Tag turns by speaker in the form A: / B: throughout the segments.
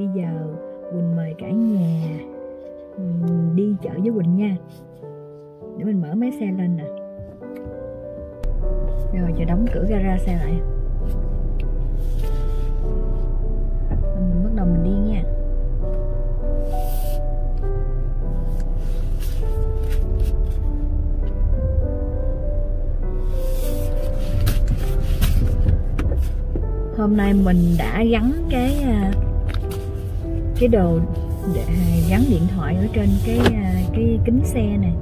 A: bây giờ Quỳnh mời cả nhà đi chợ với Quỳnh nha. Để mình mở máy xe lên nè. Rồi giờ đóng cửa gara xe lại. Mình bắt đầu mình đi nha. Hôm nay mình đã gắn cái à, cái đồ để gắn điện thoại ở trên cái à, cái kính xe này.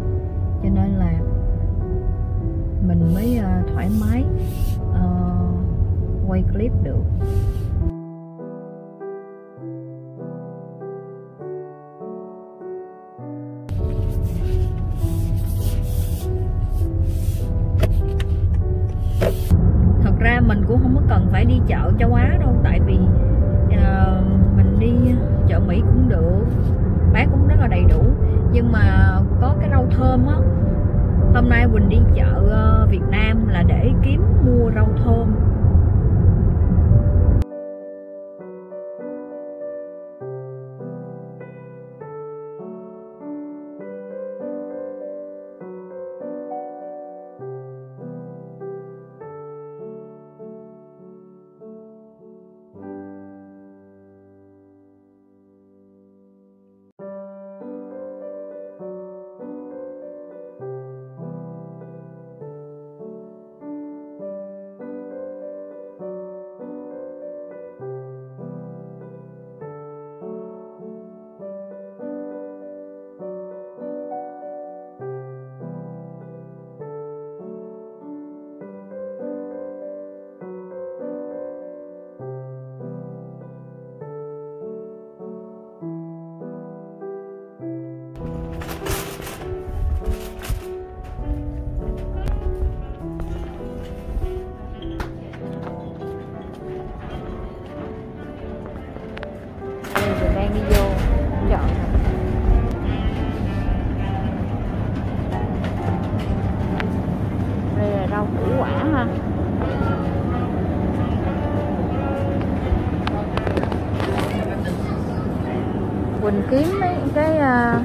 A: Cho nên là mình mới à, thoải mái uh, quay clip được. Thật ra mình cũng không có cần phải đi chợ châu Á là đầy đủ. Nhưng mà có cái rau thơm á, hôm nay Quỳnh đi chợ ờ, Việt Nam là để kiếm mua rau thơm. Kiếm mấy cái à,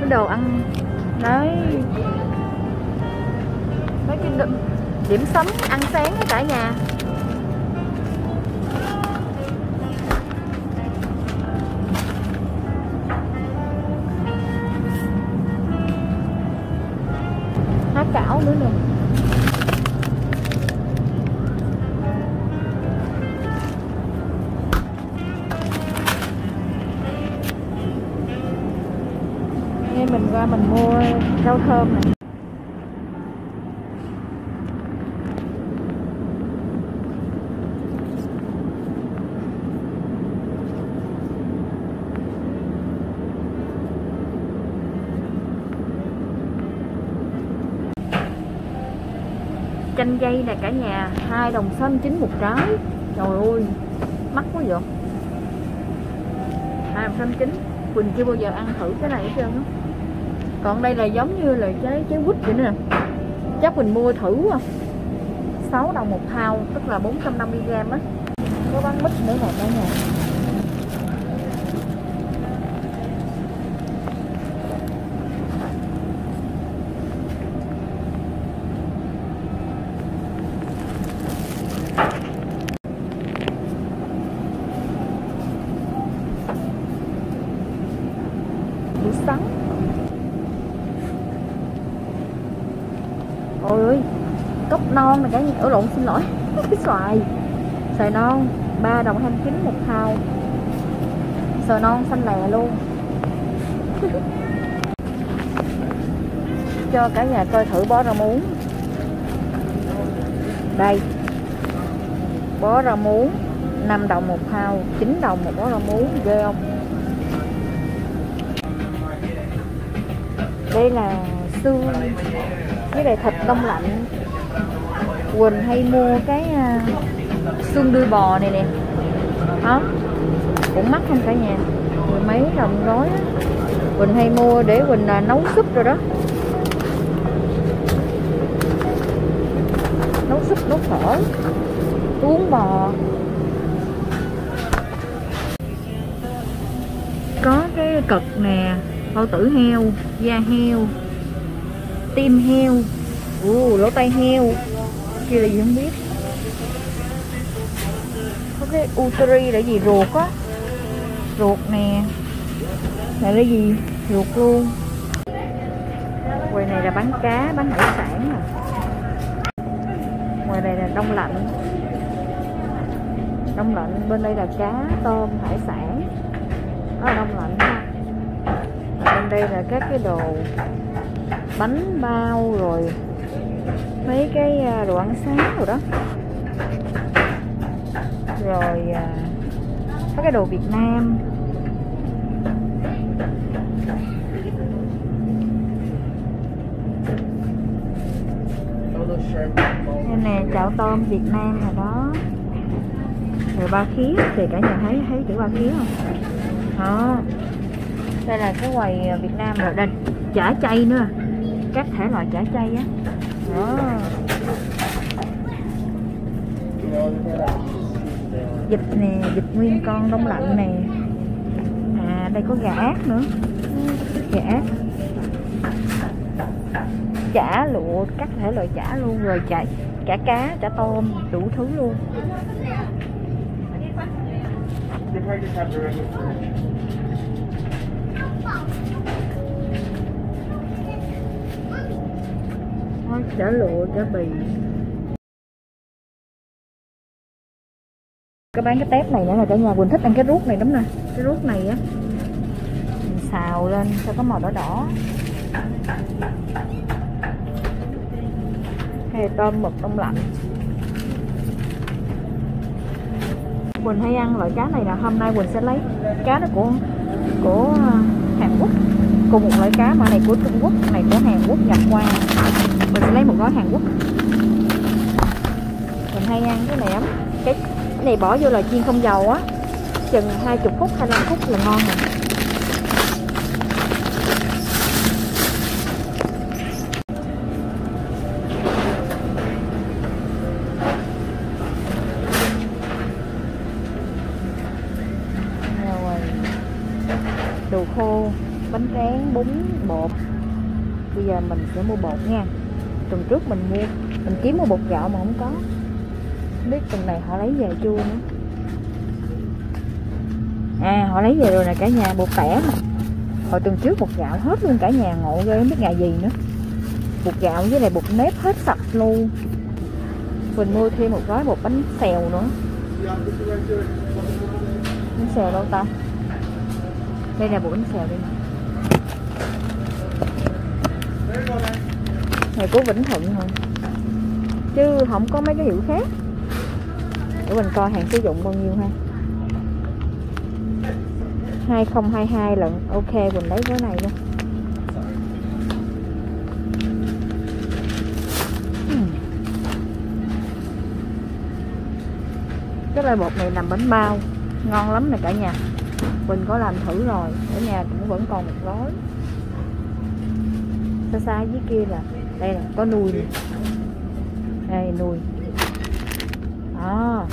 A: cái đồ ăn. Đấy mấy cái điểm sắm ăn sáng ở cả nhà. Nghe mình qua mình mua rau thơm này. Chanh dây nè cả nhà, hai đồng xanh chín một trái. Trời ơi, mắc quá vậy. Hai đồng xanh chín. Quỳnh chưa bao giờ ăn thử cái này hết trơn á còn đây là giống như là trái trái quýt vậy nè. Chắc mình mua thử à. 6 đồng một thao, tức là 450g á. Có bán mít nữa nè, cả nhà buổi sáng ôi ơi, cốc non này cả nhà. Ở lộn, xin lỗi. Cái xoài. Xoài non 3 đồng 29 một thau xoài non xanh lè luôn. Cho cả nhà coi thử bó rau muống. Đây. Bó rau muống 5 đồng một thau 9 đồng một bó rau muống. Ghê không? Đây là xương với lại thịt đông lạnh. Quỳnh hay mua cái à, xương đuôi bò này nè. Đó. Cũng mắc không cả nhà. Mười mấy đồng gói á. Quỳnh hay mua để Quỳnh à, nấu súp rồi đó. Nấu súp nấu phở. Uống bò. Có cái cực nè. Bao tử heo da heo tim heo ồ, lỗ tai heo. Kia là gì không biết. Có cái uteri là gì? Ruột á. Ruột nè. Là cái gì? Ruột luôn. Quầy này là bán cá bán hải sản nè ngoài này là đông lạnh. Đông lạnh, bên đây là cá, tôm, hải sản. Đó là đông lạnh ha. Bên đây là các cái đồ bánh bao rồi mấy cái à, đồ ăn sáng rồi đó. Rồi à, có cái đồ Việt Nam. Đây nè, chảo tôm Việt Nam rồi đó. Rồi ba khía, thì cả nhà thấy thấy chữ ba khía không? Đó. Đây là cái quầy à, Việt Nam rồi. Đây, chả chay nữa. Các thể loại chả chay á đó vịt nè vịt nguyên con đông lạnh nè. À đây có gà ác nữa. Gà ác. Chả lụa các thể loại chả luôn, rồi chả chả cá, chả tôm, đủ thứ luôn. Chả lụa chả bì. Có bán cái tép này nữa là cả nhà Quỳnh thích ăn cái ruốc này lắm nè. Cái ruốc này á. Mình xào lên cho có màu đỏ đỏ. Hay tôm mực đông lạnh. Quỳnh hay ăn loại cá này là hôm nay Quỳnh sẽ lấy cá đó của của ờ, Hàn Quốc. Cùng một loại cá mà này của Trung Quốc này của Hàn Quốc nhập qua mình sẽ lấy một gói Hàn Quốc. Mình hay ăn cái này lắm. Cái cái này bỏ vô là chiên không dầu á. Chừng 20 phút 25 phút là ngon rồi. Đồ khô, bánh tráng, bún, bột. Bây giờ mình sẽ mua bột nha tuần trước mình mua, mình kiếm một bột gạo mà không có. Không biết tuần này họ lấy về chưa nữa. À họ lấy về rồi nè, cả nhà, bột tẻ mà. Hồi tuần trước bột gạo hết luôn, cả nhà ngộ ghê, không biết ngày gì nữa. Bột gạo với lại bột nếp hết sạch luôn. Mình mua thêm một gói bột bánh xèo nữa. Bánh xèo đâu ta? Đây là bột bánh xèo đây nè. Này của Vĩnh Thuận thôi. Chứ không có mấy cái hiệu khác. Để mình coi hàng sử dụng bao nhiêu ha. 2022 lần ok, mình lấy cái này luôn hmm. cái loại bột này làm bánh bao. Ngon lắm nè cả nhà. Mình có làm thử rồi. Ở nhà cũng vẫn còn một gói. Xa xa dưới kia là đây là có nuôi nè đây nuôi. Đó.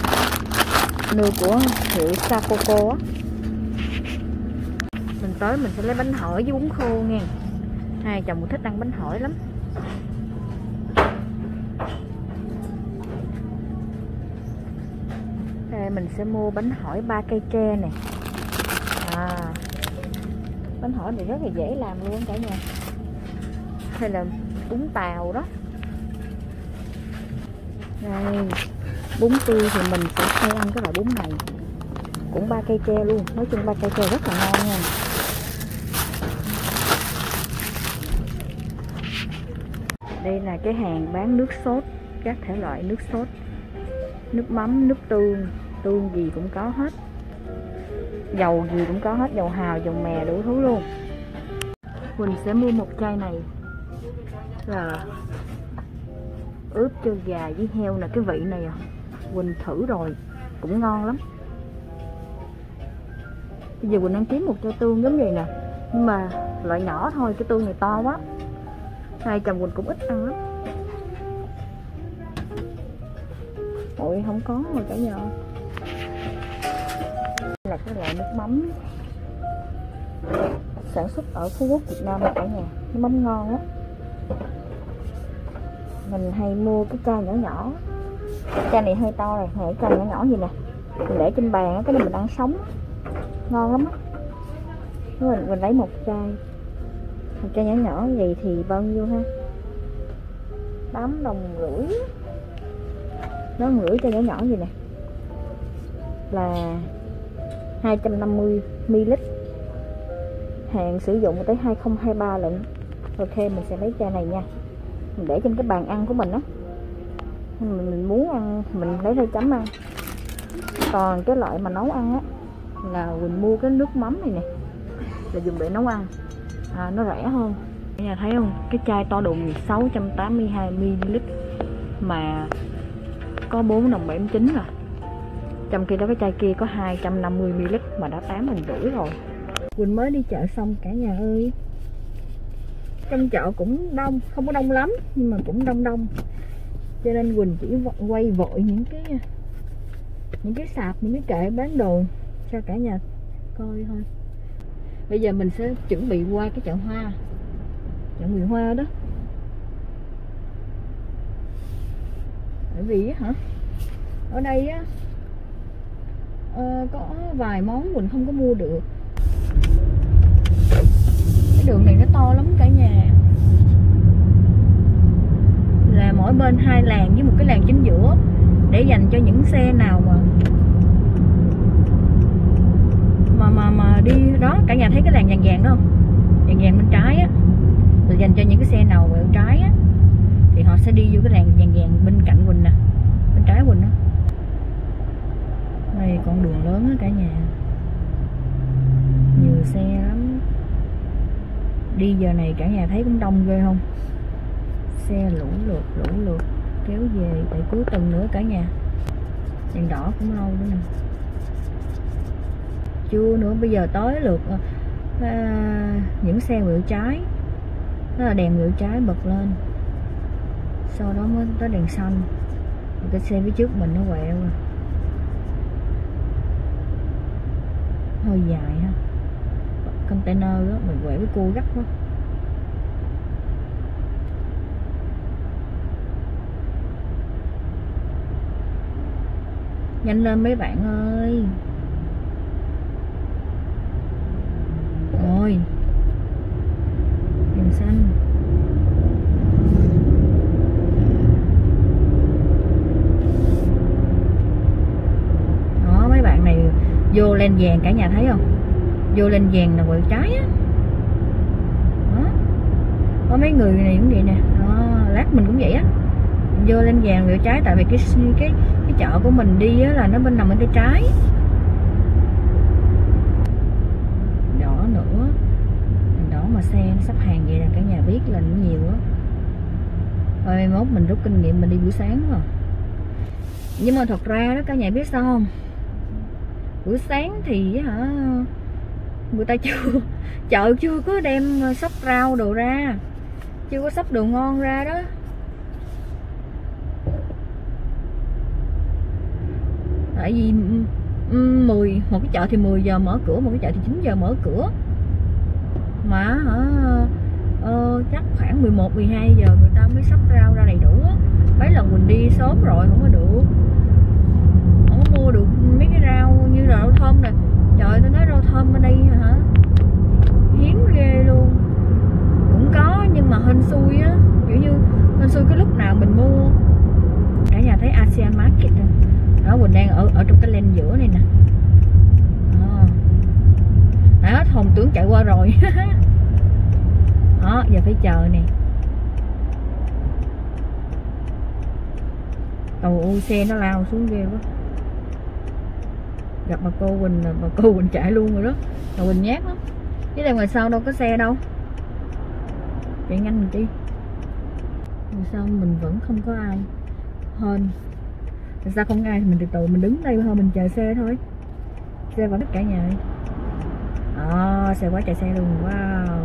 A: Nuôi của hiệu Sakoko á. Mình tới mình sẽ lấy bánh hỏi với bún khô nha. Hai chồng mình thích ăn bánh hỏi lắm. Đây mình sẽ mua bánh hỏi ba cây tre nè. À. Bánh hỏi này rất là dễ làm luôn cả nhà. Hay là bún tàu đó. Đây, bún tươi thì mình sẽ hay ăn cái loại bún này. Cũng ba cây tre luôn, nói chung ba cây tre rất là ngon nha. Đây là cái hàng bán nước sốt, các thể loại nước sốt. Nước mắm, nước tương tương gì cũng có hết. Dầu gì cũng có hết, dầu hào, dầu mè đủ thứ luôn. Quỳnh sẽ mua một chai này là ướp cho gà với heo là cái vị này à. Quỳnh thử rồi, cũng ngon lắm. Bây giờ Quỳnh đang kiếm một chai tương giống vậy nè, nhưng mà loại nhỏ thôi, cái tương này to quá. Hai chồng Quỳnh cũng ít ăn lắm. Ôi, không có rồi cả nhà. Là cái loại nước mắm sản xuất ở Phú Quốc Việt Nam cả nhà. Nước mắm ngon á mình hay mua cái chai nhỏ nhỏ. Chai này hơi to rồi này chai nhỏ nhỏ gì nè. Mình để trên bàn cái này mình ăn sống. Ngon lắm á. Mình mình lấy một chai. Một chai nhỏ nhỏ vậy thì bao nhiêu ha? Tám đồng rưỡi. Nó rưỡi chai nhỏ nhỏ gì nè. Là 250 ml. Hạn sử dụng tới 2023 lận ok, mình sẽ lấy chai này nha mình để trên cái bàn ăn của mình á. Mình, mình muốn ăn mình lấy đây chấm ăn. Còn cái loại mà nấu ăn á là mình mua cái nước mắm này nè là dùng để nấu ăn. À, nó rẻ hơn. Nhà thấy không? Cái chai to đùng 682 ml mà có 4 đồng 79 à. Trong khi đó cái chai kia có 250 ml mà đã 8 đồng rưỡi rồi. Quỳnh mới đi chợ xong cả nhà ơi trong chợ cũng đông, không có đông lắm, nhưng mà cũng đông đông. Cho nên Quỳnh chỉ quay vội những cái những cái sạp, những cái kệ bán đồ cho cả nhà coi thôi. Bây giờ mình sẽ chuẩn bị qua cái chợ hoa. Chợ người hoa đó. Bởi vì hả, ở đây á ờ, có vài món mình không có mua được đường này nó to lắm cả nhà. Là mỗi bên hai làn với một cái làn chính giữa để dành cho những xe nào mà mà mà mà đi đó. Cả nhà thấy cái làn vàng vàng đó không? Vàng vàng bên trái á. Là dành cho những cái xe nào bên trái á. Thì họ sẽ đi vô cái làn vàng vàng bên cạnh quỳnh nè. Bên trái quỳnh á. Đây, con đường lớn á cả nhà. Nhiều xe lắm đi giờ này cả nhà thấy cũng đông ghê không? Xe lũ lượt lũ lượt kéo về tại cuối tuần nữa cả nhà. Đèn đỏ cũng lâu nữa nè. Chưa nữa bây giờ tới lượt ờ, à, những xe quẹo trái. Đó là đèn quẹo trái bật lên. Sau đó mới tới đèn xanh. Cái xe phía trước mình nó quẹo rồi hơi dài ha container đó mình quẹo cái cua gắt quá. Nhanh lên mấy bạn ơi. Rồi. Đèn xanh. Đó, mấy bạn này vô lên vàng cả nhà thấy không? Vô lên vàng là quẹo trái á. Đó. Có mấy người này cũng vậy nè. Đó, lát mình cũng vậy á. Vô lên vàng quẹo trái tại vì cái cái cái chợ của mình đi á là nó bên nằm bên tay trái. Đỏ nữa. Đỏ mà xe nó sắp hàng vậy là cả nhà biết là nó nhiều á. Rồi mốt mình rút kinh nghiệm mình đi buổi sáng rồi à. nhưng mà thật ra đó, cả nhà biết sao không? Buổi sáng thì hả người ta chưa chợ chưa có đem ờ, sắp rau đồ ra. Chưa có sắp đồ ngon ra đó. Tại vì ừ, 10 một cái chợ thì 10 giờ mở cửa một cái chợ thì 9 giờ mở cửa. Mà hả ờ, chắc khoảng 11 12 giờ người ta mới sắp rau ra đầy đủ mấy lần mình đi sớm rồi không có được. Không có mua được mấy cái rau như là rau thơm nè trời tôi nói rau thơm ở đây hả? Hiếm ghê luôn. Cũng có nhưng mà hên xui á. Kiểu như hên xui cái lúc nào mình mua. Cả nhà thấy ASEAN Market không đó Quỳnh đang ở ở trong cái lane giữa này nè. Ờ. Đó, đó hồn tướng chạy qua rồi. Đó giờ phải chờ nè. Cầu u xe nó lao xuống ghê quá gặp bà cô Quỳnh là bà cô Quỳnh chạy luôn rồi đó. Bà Quỳnh nhát lắm. Chứ đây ngoài sau đâu có xe đâu. Chạy nhanh mình đi. ngoài sau mình vẫn không có ai. Hơn Tại sao không ai thì mình từ từ mình đứng đây thôi mình chờ xe thôi. Xe vẫn tất cả nhà à, xe quá chạy xe luôn. Wow.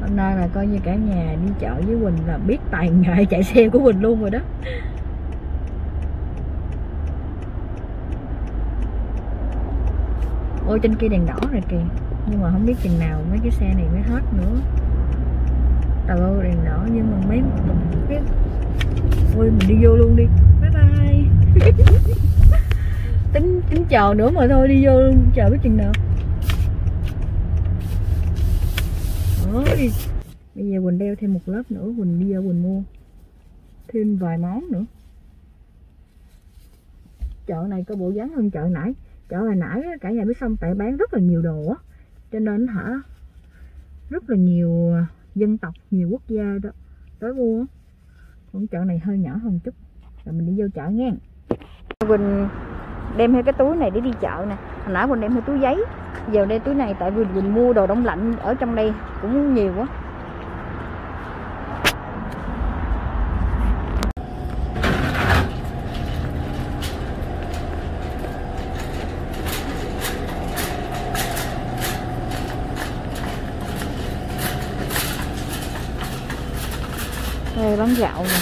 A: Hôm nay là coi như cả nhà đi chợ với Quỳnh là biết tài nghệ chạy xe của Quỳnh luôn rồi đó. Ôi, trên kia đèn đỏ rồi kìa. Nhưng mà không biết chừng nào mấy cái xe này mới hết nữa. Tàu ô đèn đỏ nhưng mà mấy cái ôi, mình đi vô luôn đi. Bye bye. Tính tính chờ nữa mà thôi, đi vô luôn, chờ biết chừng nào. Ôi, bây giờ quỳnh đeo thêm một lớp nữa, quỳnh đi vô quỳnh mua thêm vài món nữa. Chợ này có bộ dáng hơn chợ nãy chợ hồi nãy cả nhà biết xong tại bán rất là nhiều đồ á. Cho nên hả, rất là nhiều à, dân tộc, nhiều quốc gia đó, tới mua còn chợ này hơi nhỏ hơn chút, rồi mình đi vô chợ nghe. Quỳnh đem theo cái túi này để đi chợ nè. Hồi nãy Quỳnh đem theo túi giấy. Giờ đây túi này tại vì Quỳnh mua đồ đông lạnh ở trong đây cũng nhiều quá đây bán gạo nè.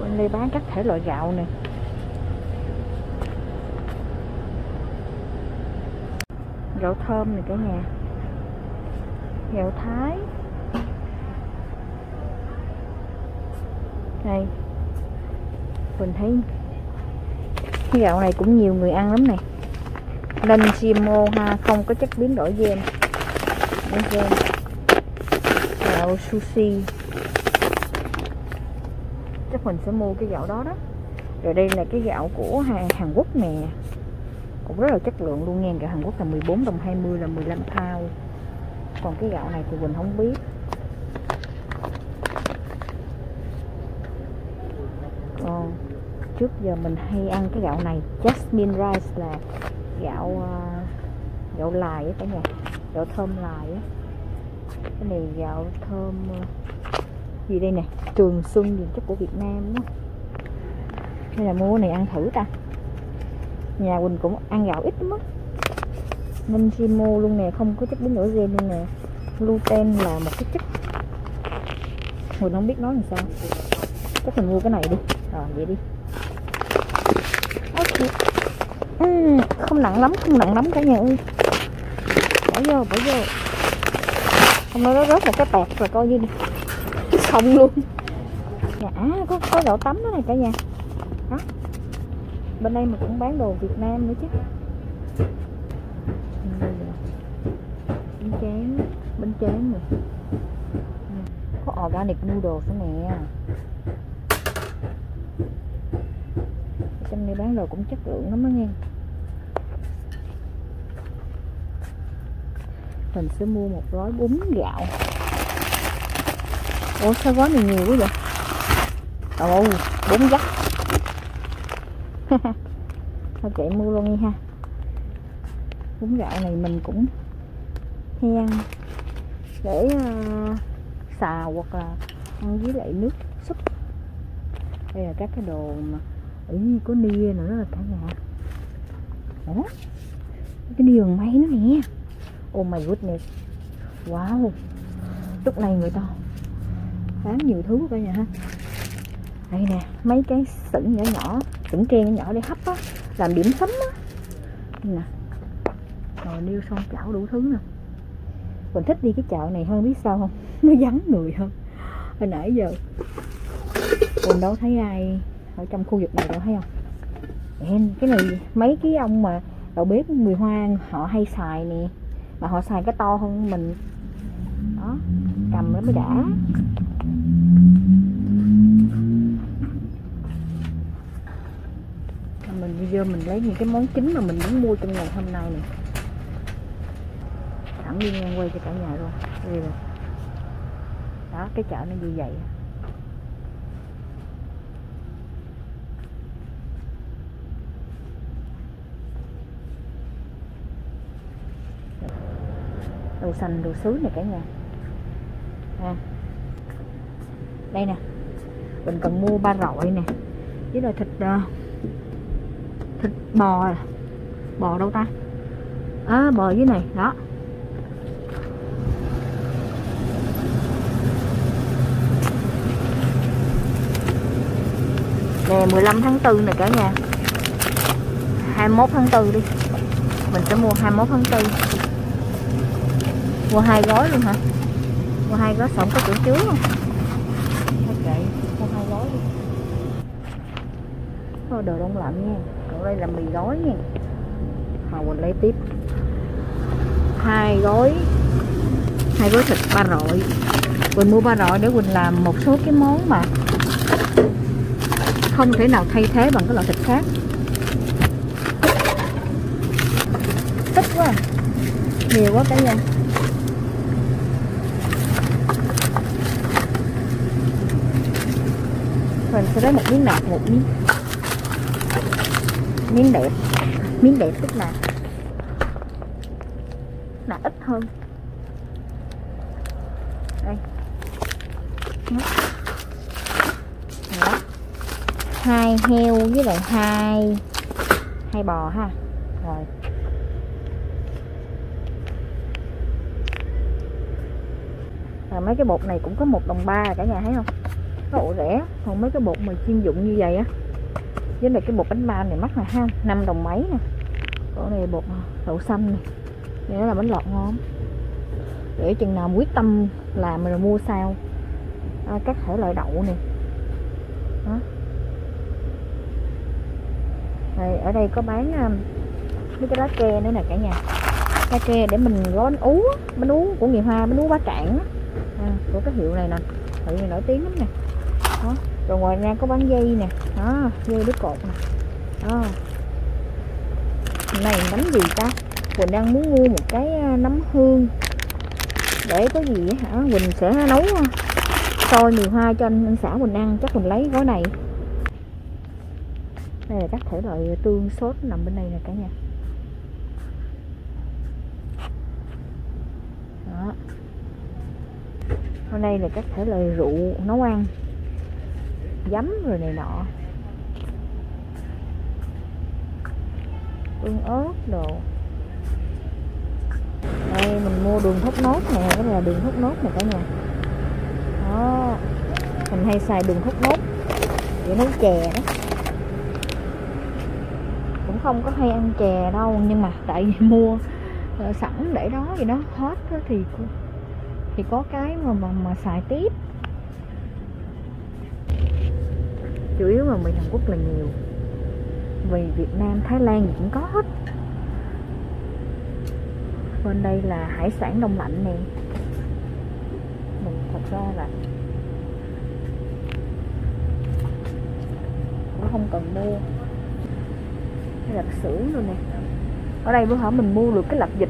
A: Bên đây bán các thể loại gạo nè. Gạo thơm này cả nhà. Gạo thái. Này, mình thấy cái gạo này cũng nhiều người ăn lắm này nên GMO ha không có chất biến đổi gen. Gen gạo sushi. Chắc mình sẽ mua cái gạo đó đó. Rồi đây là cái gạo của Hàn, Hàn Quốc nè. Cũng rất là chất lượng luôn nha. Gạo Hàn Quốc là 14 đồng 20 là 15 pound. Còn cái gạo này thì mình không biết. Còn trước giờ mình hay ăn cái gạo này jasmine rice là gạo à, gạo lài á cả nhà. Gạo thơm lài á cái này gạo thơm ờ, gì đây nè? Trường xuân gì chắc của Việt Nam đó. Hay là mua này ăn thử ta. Nhà Quỳnh cũng ăn gạo ít lắm á. Nên chi mua luôn nè không có chất biến đổi gen luôn nè. Gluten là một cái chất. Quỳnh không biết nói làm sao. Chắc mình mua cái này đi. Rồi vậy đi. Ok. Uhm, không nặng lắm không nặng lắm cả nhà ơi. Bỏ vô bỏ vô không nó rớt một cái tẹt là coi như xong luôn. Dạ có có gạo tắm đó này cả nhà. Đó. Bên đây mà cũng bán đồ Việt Nam nữa chứ. Bánh tráng bánh tráng rồi có organic noodles nữa nè. Trong này bán đồ cũng chất lượng lắm đó nghe. Mình sẽ mua một gói bún gạo. Ủa sao gói này nhiều quá vậy? Ồ bún dắt thôi chạy mua luôn đi ha. Bún gạo này mình cũng hay ăn để uh, xào hoặc là ăn với lại nước súp. Đây là các cái đồ mà ý có nia nữa là cả nhà. Ủa? Cái đường bằng máy nè. Oh my goodness. Wow. Lúc này người ta bán nhiều thứ cả nhà ha. Đây nè Mấy cái sửng nhỏ nhỏ Sửng tre nhỏ nhỏ để hấp á Làm điểm sấm á. Nè. Rồi niêu xong chảo đủ thứ nè. Mình thích đi cái chợ này hơn biết sao không? Nó vắng người hơn. Hồi nãy giờ Mình đâu thấy ai Ở trong khu vực này đâu thấy không? Em, cái này mấy cái ông mà đầu bếp người Hoa họ hay xài nè mà họ xài cái to hơn mình. Đó, cầm nó mới đã. Mình bây giờ mình lấy những cái món chính mà mình muốn mua trong ngày hôm nay này. Thẳng đi ngang quay cho cả nhà luôn. Đây rồi. Đó, cái chợ nó như vậy. Đồ sành đồ sứ này cả nhà. À. đây nè. Mình cần mua ba rọi nè. Với là thịt ờ, thịt bò. Bò đâu ta? À, bò dưới này đó. Nè 15 tháng 4 này cả nhà. 21 tháng 4 đi. Mình sẽ mua 21 tháng 4 mua hai gói luôn hả? Mua hai gói sống có chỗ chứa không? Ok mua hai gói đi. Thôi đồ đông lạnh nha. Còn đây là mì gói nha. Hồi mình lấy tiếp. Hai gói hai gói thịt ba rọi. Quỳnh mua ba rọi để Quỳnh làm một số cái món mà không thể nào thay thế bằng cái loại thịt khác. Thích quá. Nhiều quá cả nhà. Mình sẽ lấy một miếng nạc, một miếng. Miếng đẹp. Miếng đẹp tức là là ít hơn. Đây. Đó. hai heo với lại hai hai bò ha. Rồi. Và mấy cái bột này cũng có một đồng ba cả nhà thấy không? Nó ổ rẻ còn mấy cái bột mà chuyên dụng như vậy á. Với lại cái bột bánh bao này mắc là ha 5 đồng mấy nè. Còn này bột đậu xanh này để là bánh lọt ngon để chừng nào quyết tâm làm rồi mua sao. À, các thể loại đậu này đó. Đây, ở đây có bán à, mấy cái lá ke nữa nè cả nhà. Lá ke để mình gói bánh ú bánh ú của người hoa bánh ú bá trảng à, của cái hiệu này nè. Hiệu này nổi tiếng lắm nè đó. rồi ngoài ra có bán dây nè. Đó dây đứt cột nè. Đó. Này nấm gì ta? Quỳnh đang muốn mua một cái à, nấm hương. Để có gì hả? Quỳnh sẽ nấu à, xôi mì hoa cho anh, anh xã Quỳnh ăn. Chắc Quỳnh lấy gói này. Đây là các thể loại tương sốt nằm bên đây nè cả nhà. Đó. Hôm nay là các thể loại rượu nấu ăn giấm rồi này nọ. Tương ớt đồ. Đây mình mua đường thốt nốt nè cái này là đường thốt nốt nè cả nhà. Đó. Mình hay xài đường thốt nốt để nấu chè đó. Cũng không có hay ăn chè đâu nhưng mà tại vì mua ờ, sẵn để đó gì đó hết đó, thì thì có cái mà mà, mà xài tiếp. Chủ yếu là mì Hàn Quốc là nhiều. Vì Việt Nam, Thái Lan gì cũng có hết. Bên đây là hải sản đông lạnh nè. Mình thật ra là cũng không cần mua. Đây là xưởng luôn nè. Ở đây bữa hả mình mua được cái lạp vịt.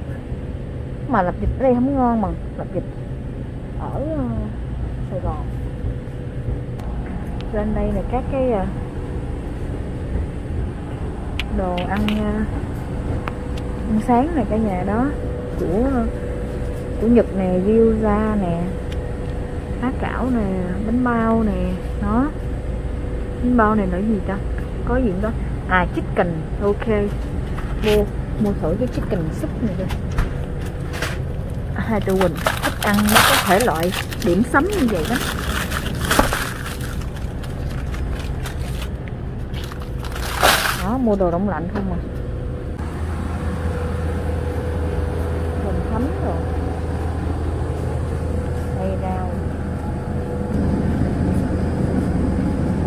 A: Mà lạp vịt ở đây không ngon bằng lạp vịt ở ờ, Sài Gòn lên đây là các cái à, đồ ăn à, ăn sáng này cả nhà đó. Của của Nhật nè, gyoza nè há cảo nè, bánh bao nè đó. Bánh bao này là gì ta? Có gì đó à chicken. Ok. Mua mua thử cái chicken súp này rồi à, hai tụi Quỳnh thích ăn nó có thể loại điểm sấm như vậy đó. Mua đồ đông lạnh không à? Mình thấm rồi. Đây rau.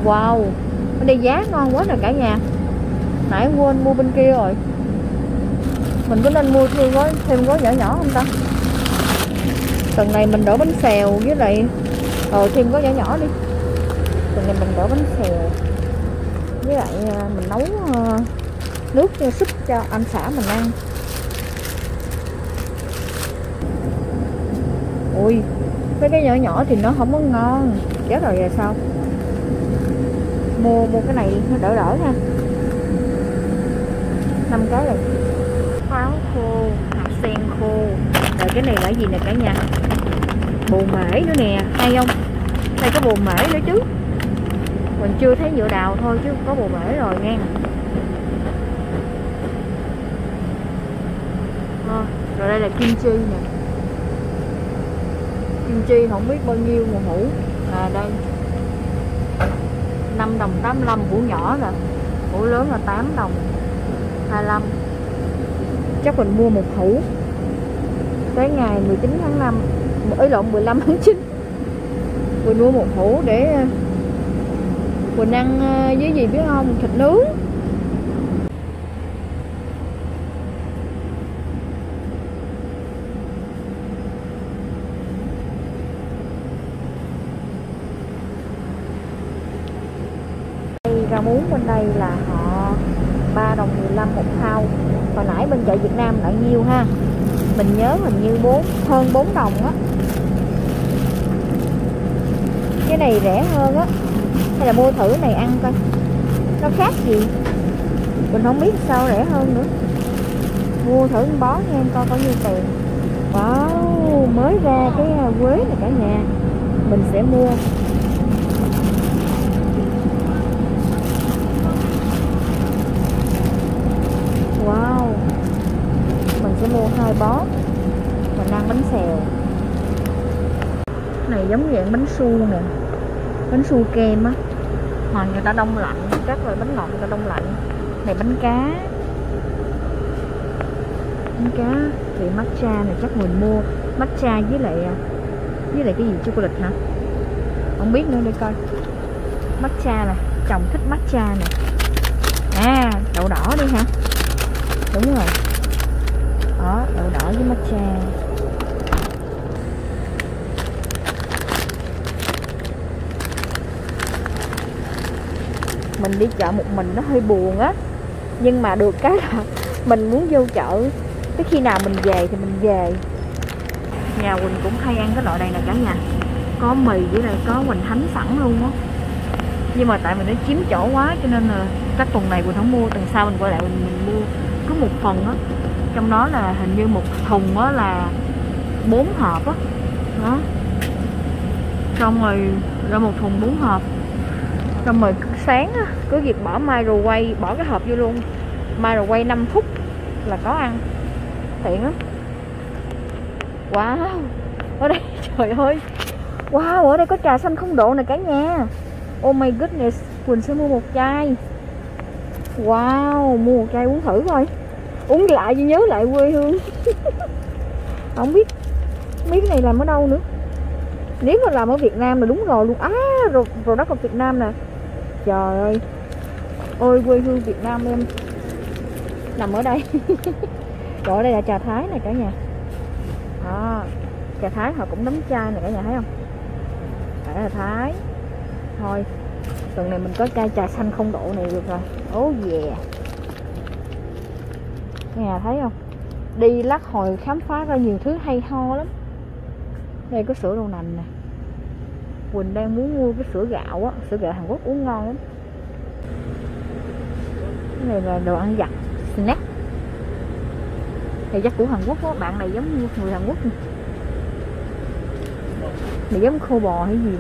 A: Wow ở đây giá ngon quá rồi cả nhà. Nãy quên mua bên kia rồi. Mình có nên mua thêm gói thêm gói nhỏ nhỏ không ta? Tuần này mình đổ bánh xèo với lại ờ thêm gói nhỏ nhỏ đi. Tuần này mình đổ bánh xèo với lại ờ, mình nấu ờ, nước súp cho anh xã mình ăn. Ui, mấy cái nhỏ nhỏ thì nó không có ngon. Chết rồi, giờ sao? Mua mua cái này nó đỡ đỡ ha năm cái này pháo khô, hạt sen khô. Rồi cái này là gì nè cả nhà? Bồ mễ nữa nè, hay không? Đây có bồ mễ nữa chứ? Mình chưa thấy nhựa đào thôi chứ có bồ bể rồi nha à, ờ, rồi đây là kim chi nè. Kim chi không biết bao nhiêu một hũ. À đây. 5 đồng 85 hũ nhỏ nè. Hũ lớn là 8 đồng 25 chắc mình mua một hũ. Tới ngày 19 tháng 5 ấy lộn 15 tháng 9 mình mua một hũ để Quỳnh ăn ờ, với gì biết không? Thịt nướng. Đây, rau muống bên đây là họ 3 đồng 15 một thau. Hồi nãy bên chợ Việt Nam lại nhiêu ha. Mình nhớ hình như 4 hơn 4 đồng á. Cái này rẻ hơn á hay là mua thử này ăn coi. Nó khác gì? Mình không biết sao rẻ hơn nữa. Mua thử bó nha em coi bao nhiêu tiền. Wow, mới ra cái à, quế này cả nhà. Mình sẽ mua. Wow, mình sẽ mua hai bó. Mình ăn bánh xèo. Này giống dạng bánh su nè. Bánh su kem á mà người ta đông lạnh các loại bánh ngọt người ta đông lạnh. Này, bánh cá. Bánh cá thì matcha này chắc mình mua. Matcha với lại à, với lại cái gì, chocolate hả? Không biết nữa, để coi. Matcha nè, chồng thích matcha nè. À đậu đỏ đi hả? Đúng rồi. Đó, đậu đỏ với matcha. Mình đi chợ một mình nó hơi buồn á. Nhưng mà được cái là mình muốn vô chợ. Tới khi nào mình về thì mình về. Nhà quỳnh cũng hay ăn cái loại này nè cả nhà. Có mì với lại có quỳnh thánh sẵn luôn á. Nhưng mà tại mình nó chiếm chỗ quá cho nên là các tuần này quỳnh không mua tuần sau mình quay lại mình, mình mua cứ một phần á. Trong đó là hình như một thùng á là bốn hộp á. Đó. Xong rồi ra một thùng bốn hộp. Xong rồi sáng á, cứ việc bỏ microwave bỏ cái hộp vô luôn. Microwave 5 phút là có ăn. Tiện lắm. Wow ở đây trời ơi. Wow ở đây có trà xanh không độ này cả nhà. Oh my goodness quỳnh sẽ mua một chai. Wow mua một chai uống thử coi. Uống lại chứ nhớ lại quê hương. Không biết miếng này làm ở đâu nữa. Nếu mà làm ở Việt Nam là đúng rồi luôn. Á rồi rồi đó còn Việt Nam nè trời ơi. Ôi, quê hương Việt Nam em. Nằm ở đây. Chỗ đây là trà thái này cả nhà. Đó, trà thái họ cũng đóng chai này cả nhà, thấy không? Đây là thái. Thôi, tuần này mình có chai trà xanh không độ này được rồi. Oh yeah. Cả nhà thấy không? Đi lắc hồi khám phá ra nhiều thứ hay ho lắm. Đây có sữa đậu nành nè. Quỳnh đang muốn mua cái sữa gạo á sữa gạo Hàn Quốc uống ngon lắm. Cái này là đồ ăn vặt snack. Này chắc của Hàn Quốc á bạn này giống như người Hàn Quốc này, này giống khô bò hay gì.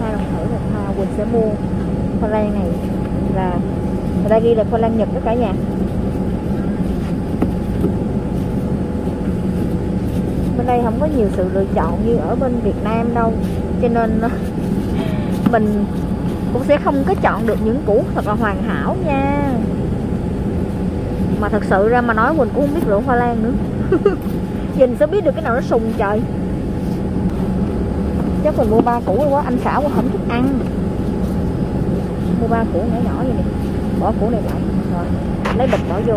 A: Hai đồng thử một hoa Quỳnh sẽ mua khoai lang này. Là người ta ghi là khoai lang Nhật đó cả nhà. Bên đây không có nhiều sự lựa chọn như ở bên Việt Nam đâu. Cho nên ờ, mình cũng sẽ không có chọn được những củ thật là hoàn hảo nha. Mà thật sự ra mà nói mình cũng không biết rượu hoa lan nữa. Nhìn sẽ biết được cái nào nó sùng trời. Chắc mình mua ba củ quá, anh xảo quá không thích ăn. Mua ba củ nhỏ nhỏ vậy nè. Bỏ củ này lại. Rồi, lấy bịch bỏ vô.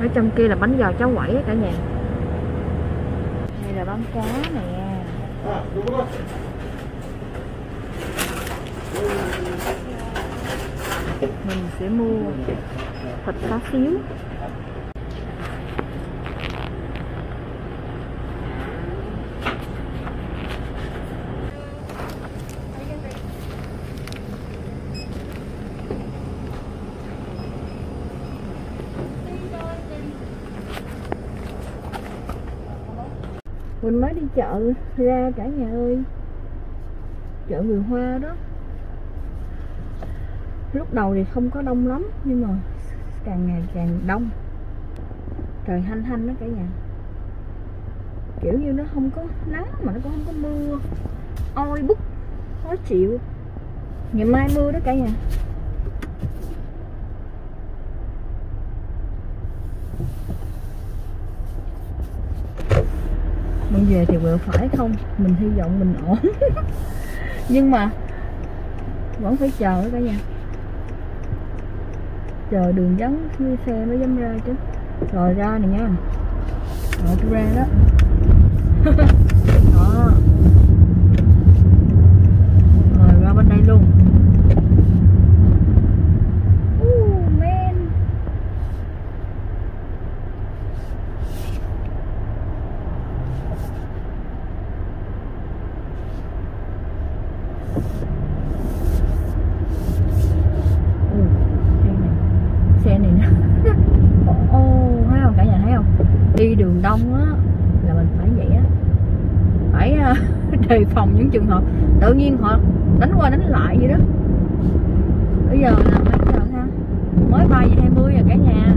A: Ở trong kia là bánh giò cháo quẩy cả nhà đây cá nè. Mình sẽ mua thịt cá xíu. Mới đi chợ ra cả nhà ơi. Chợ người hoa đó. Lúc đầu thì không có đông lắm, nhưng mà càng ngày càng đông. Trời hanh hanh đó cả nhà. Kiểu như nó không có nắng mà nó cũng không có mưa. Oi bức, khó chịu. Ngày mai mưa đó cả nhà. Mình về thì vừa phải không? Mình hy vọng mình ổn. Nhưng mà vẫn phải chờ cả nhà. Chờ đường vắng như xe mới dám ra chứ. Rồi ra này nha. Rồi tôi ra đó đó rồi ra bên đây luôn uh, man Ui, xe này xe này nè ô thấy không cả nhà thấy không đông á, là mình phải vậy á. Phải à, đề phòng những trường hợp tự nhiên họ đánh qua đánh lại vậy đó. Bây giờ là mấy giờ ha, mới ba giờ hai mươi rồi cả nhà.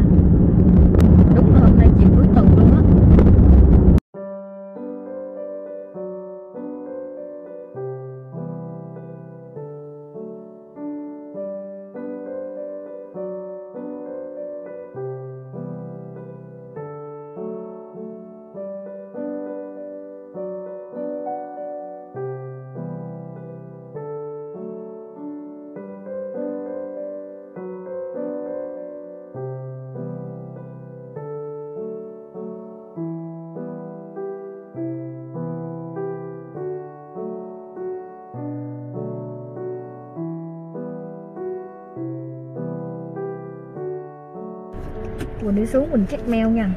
A: Mình đi xuống mình check mail nha.